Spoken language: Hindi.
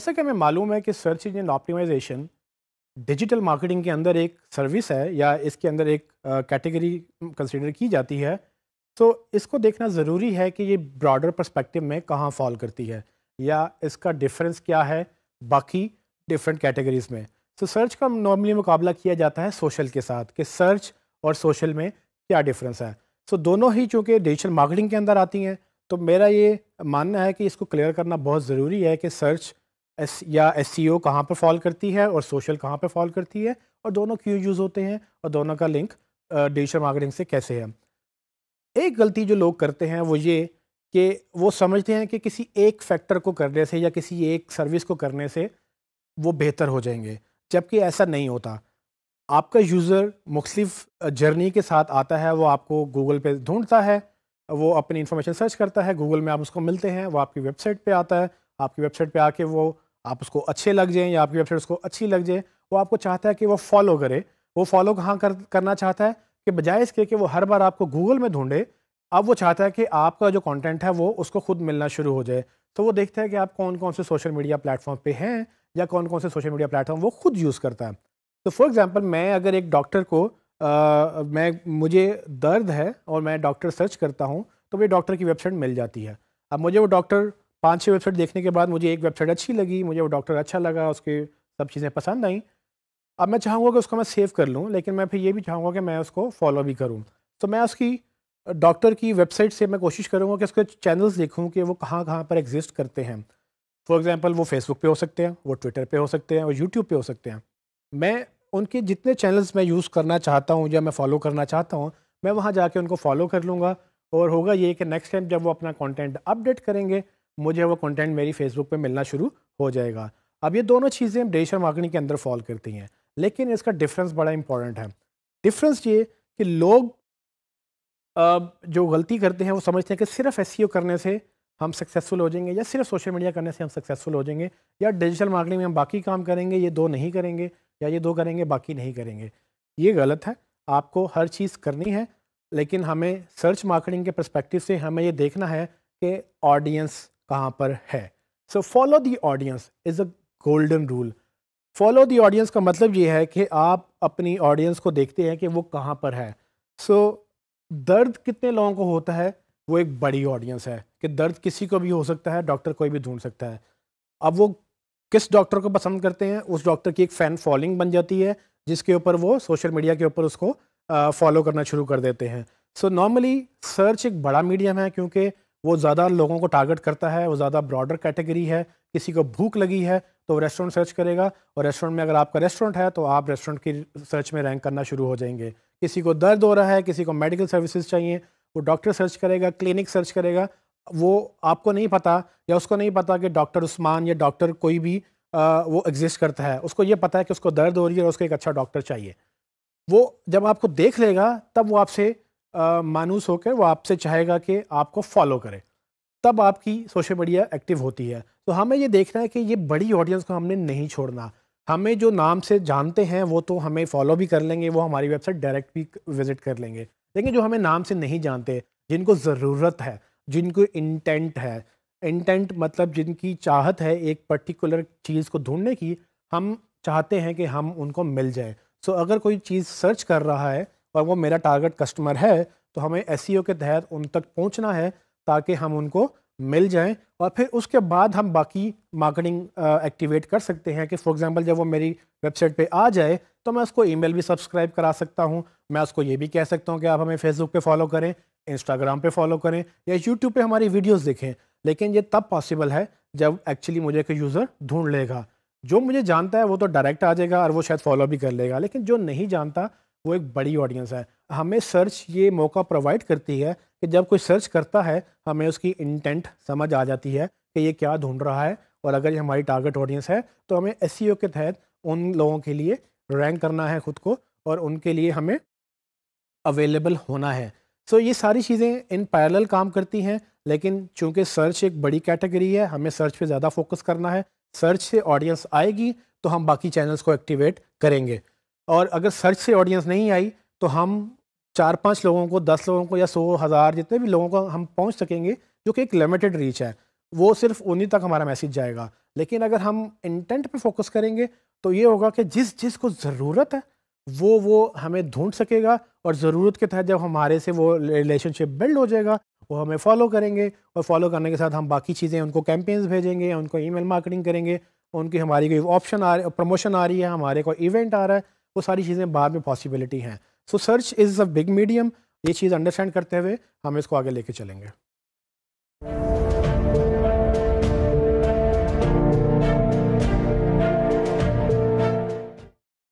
जैसा कि हमें मालूम है कि search engine optimization digital marketing के अंदर एक सर्विस है या इसके अंदर एक कैटेगरी कंसिडर की जाती है। तो इसको देखना ज़रूरी है कि ये ब्रॉडर पर्सपेक्टिव में कहाँ फॉल करती है या इसका डिफरेंस क्या है बाकी डिफरेंट कैटेगरीज में। तो सर्च का नॉर्मली मुकाबला किया जाता है सोशल के साथ कि सर्च और सोशल में क्या डिफरेंस है। सो so, दोनों ही चूँकि डिजिटल मार्केटिंग के अंदर आती हैं तो मेरा ये मानना है कि इसको क्लियर करना बहुत ज़रूरी है कि सर्च एस या एस सी ओ कहाँ पर फॉल करती है और सोशल कहाँ पर फॉल करती है और दोनों क्यों यूज़ होते हैं और दोनों का लिंक डिजिटल मार्केटिंग से कैसे है? एक गलती जो लोग करते हैं वो ये कि वो समझते हैं कि किसी एक फैक्टर को करने से या किसी एक सर्विस को करने से वो बेहतर हो जाएँगे, जबकि ऐसा नहीं होता। आपका यूज़र मुख्तलिफ़ जर्नी के साथ आता है, वो आपको गूगल पे ढूंढता है, वो अपनी इन्फॉर्मेशन सर्च करता है गूगल में आप उसको मिलते हैं, वो आपकी वेबसाइट पे आता है, आपकी वेबसाइट पे आके वो आप उसको अच्छे लग जाएँ या आपकी वेबसाइट उसको अच्छी लग जाए वो आपको चाहता है कि वो फॉलो करे। वो फॉलो कहाँ कर करना चाहता है कि बजाय इसके कि वो हर बार आपको गूगल में ढूंढे अब वो चाहता है कि आपका जो कंटेंट है वो उसको खुद मिलना शुरू हो जाए। तो वो देखता है कि आप कौन कौन से सोशल मीडिया प्लेटफॉर्म पे हैं या कौन कौन से सोशल मीडिया प्लेटफॉर्म वो खुद यूज़ करता है। तो फॉर एग्ज़ाम्पल मैं अगर एक डॉक्टर को आ, मैं मुझे दर्द है और मैं डॉक्टर सर्च करता हूँ तो मुझे डॉक्टर की वेबसाइट मिल जाती है। अब मुझे वो डॉक्टर पाँच छः वेबसाइट देखने के बाद मुझे एक वेबसाइट अच्छी लगी, मुझे वो डॉक्टर अच्छा लगा, उसके सब चीज़ें पसंद आई। अब मैं चाहूँगा कि उसको मैं सेव कर लूँ, लेकिन मैं फिर ये भी चाहूँगा कि मैं उसको फॉलो भी करूँ। तो मैं उसकी डॉक्टर की वेबसाइट से मैं कोशिश करूँगा कि उसके चैनल्स देखूँ कि वो कहाँ कहाँ पर एग्जिस्ट करते हैं। फॉर एग्ज़ाम्पल वो फेसबुक पे हो सकते हैं, वो ट्विटर पे हो सकते हैं वो यूट्यूब पे हो सकते हैं। मैं उनके जितने चैनल्स मैं यूज़ करना चाहता हूँ या मैं फॉलो करना चाहता हूँ, मैं वहाँ जाके उनको फॉलो कर लूँगा और होगा ये कि नेक्स्ट टाइम जब वो अपना कंटेंट अपडेट करेंगे मुझे वो कंटेंट मेरी फेसबुक पे मिलना शुरू हो जाएगा। अब ये दोनों चीज़ें डिजिटल मार्केटिंग के अंदर फॉल करती हैं, लेकिन इसका डिफरेंस बड़ा इंपॉर्टेंट है। डिफरेंस ये कि लोग जो गलती करते हैं, वो समझते हैं कि सिर्फ़ एस करने से हम सक्सेसफुल हो जाएँगे या सिर्फ़ सोशल मीडिया करने से हम सक्सेसफुल हो जाएँगे या डिजिटल मार्केटिंग में हम बाकी काम करेंगे, ये दो नहीं करेंगे या ये दो करेंगे, बाकी नहीं करेंगे। ये गलत है। आपको हर चीज़ करनी है, लेकिन हमें सर्च मार्केटिंग के परस्पेक्टिव से हमें ये देखना है कि ऑडियंस कहाँ पर है। So follow the audience is a golden rule follow the audience का मतलब ये है कि आप अपनी ऑडियंस को देखते हैं कि वो कहाँ पर है। सो so, दर्द कितने लोगों को होता है? वो एक बड़ी ऑडियंस है कि दर्द किसी को भी हो सकता है डॉक्टर कोई भी ढूंढ सकता है। अब वो किस डॉक्टर को पसंद करते हैं? उस डॉक्टर की एक फ़ैन फॉलोइंग बन जाती है जिसके ऊपर वो सोशल मीडिया के ऊपर उसको फॉलो करना शुरू कर देते हैं। सो नॉर्मली सर्च एक बड़ा मीडियम है क्योंकि वो ज़्यादा लोगों को टारगेट करता है वो ज़्यादा ब्रॉडर कैटेगरी है किसी को भूख लगी है तो रेस्टोरेंट सर्च करेगा और रेस्टोरेंट में अगर आपका रेस्टोरेंट है तो आप रेस्टोरेंट की सर्च में रैंक करना शुरू हो जाएँगे। किसी को दर्द हो रहा है किसी को मेडिकल सर्विसेज़ चाहिए वो डॉक्टर सर्च करेगा क्लिनिक सर्च करेगा वो आपको नहीं पता या उसको नहीं पता कि डॉक्टर उस्मान या डॉक्टर कोई भी आ, वो एग्जिस्ट करता है। उसको ये पता है कि उसको दर्द हो रही है और उसको एक अच्छा डॉक्टर चाहिए। वो जब आपको देख लेगा तब वो आपसे मानूस होकर वो आपसे चाहेगा कि आपको फॉलो करे। तब आपकी सोशल मीडिया एक्टिव होती है। तो हमें ये देखना है कि ये बड़ी ऑडियंस को हमने नहीं छोड़ना। हमें जो नाम से जानते हैं, वो तो हमें फॉलो भी कर लेंगे, वो हमारी वेबसाइट डायरेक्ट भी विज़िट कर लेंगे। लेकिन जो हमें नाम से नहीं जानते, जिनको ज़रूरत है, जिनको इंटेंट है इंटेंट मतलब जिनकी चाहत है एक पर्टिकुलर चीज़ को ढूँढने की, हम चाहते हैं कि हम उनको मिल जाए। सो अगर कोई चीज़ सर्च कर रहा है और वो मेरा टारगेट कस्टमर है तो हमें एस e के तहत उन तक पहुँचना है ताकि हम उनको मिल जाएँ और फिर उसके बाद हम बाकी मार्केटिंग एक्टिवेट कर सकते हैं कि फॉर एग्जांपल जब वो मेरी वेबसाइट पे आ जाए तो मैं उसको ईमेल भी सब्सक्राइब करा सकता हूँ। मैं उसको ये भी कह सकता हूँ कि आप हमें फेसबुक पे फॉलो करें इंस्टाग्राम पे फॉलो करें या यूट्यूब पे हमारी वीडियोस देखें। लेकिन ये तब पॉसिबल है जब एक्चुअली मुझे कोई यूज़र ढूंढ लेगा। जो मुझे जानता है वो तो डायरेक्ट आ जाएगा और वो शायद फॉलो भी कर लेगा, लेकिन जो नहीं जानता वो एक बड़ी ऑडियंस है। हमें सर्च ये मौका प्रोवाइड करती है कि जब कोई सर्च करता है हमें उसकी इंटेंट समझ आ जाती है कि ये क्या ढूंढ रहा है। और अगर ये हमारी टारगेट ऑडियंस है तो हमें एस e के तहत उन लोगों के लिए रैंक करना है ख़ुद को और उनके लिए हमें अवेलेबल होना है। सो so, ये सारी चीज़ें इन पैरेलल काम करती हैं लेकिन चूँकि सर्च एक बड़ी कैटेगरी है हमें सर्च पे ज़्यादा फोकस करना है। सर्च से ऑडियंस आएगी तो हम बाकी चैनल्स को एक्टिवेट करेंगे। और अगर सर्च से ऑडियंस नहीं आई तो हम चार पाँच लोगों को, दस लोगों को या सौ, हज़ार जितने भी लोगों को हम पहुँच सकेंगे, जो कि एक लिमिटेड रीच है, वो सिर्फ़ उन्हीं तक हमारा मैसेज जाएगा। लेकिन अगर हम इंटेंट पे फोकस करेंगे तो ये होगा कि जिस जिस को ज़रूरत है, वो वो हमें ढूंढ सकेगा और ज़रूरत के तहत जब हमारे से वो रिलेशनशिप बिल्ड हो जाएगा, वो हमें फॉलो करेंगे और फॉलो करने के साथ हम बाकी चीज़ें, उनको कैंपेन्स भेजेंगे, उनको ईमेल मार्केटिंग करेंगे, उनकी हमारी कोई ऑप्शन आ रही प्रमोशन आ रही है, हमारे कोई इवेंट आ रहा है वो सारी चीज़ें बाद में पॉसिबिलिटी हैं। So search is a big medium ये चीज़ अंडरस्टैंड करते हुए हम इसको आगे लेके चलेंगे।